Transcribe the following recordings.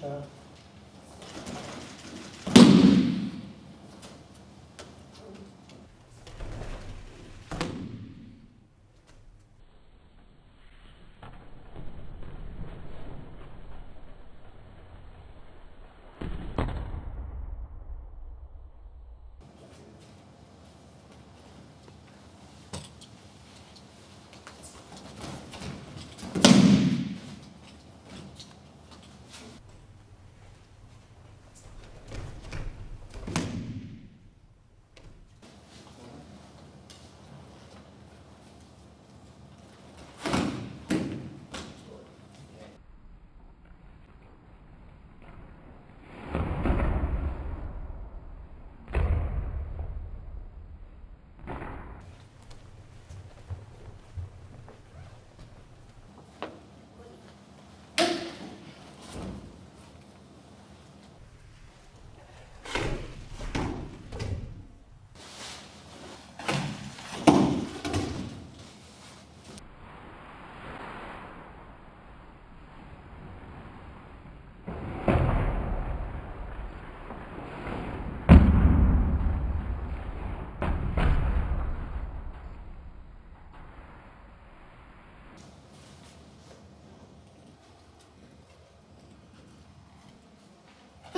John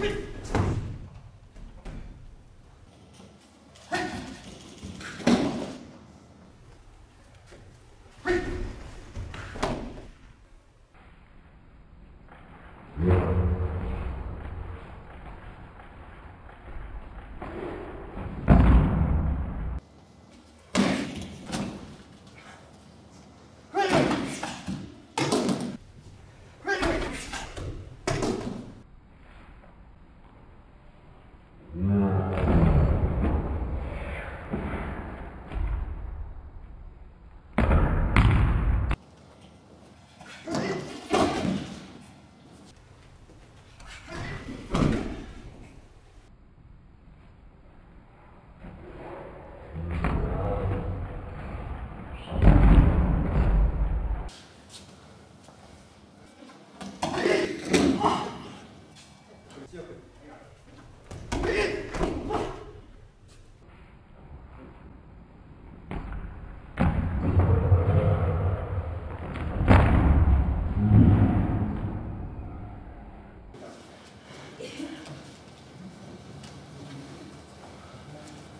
Peace.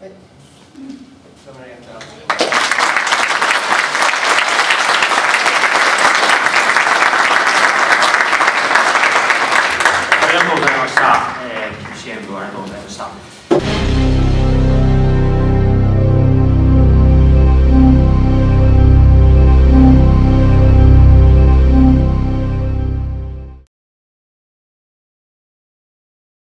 はい。ありがとうございました。えー、支援ありがとうございました。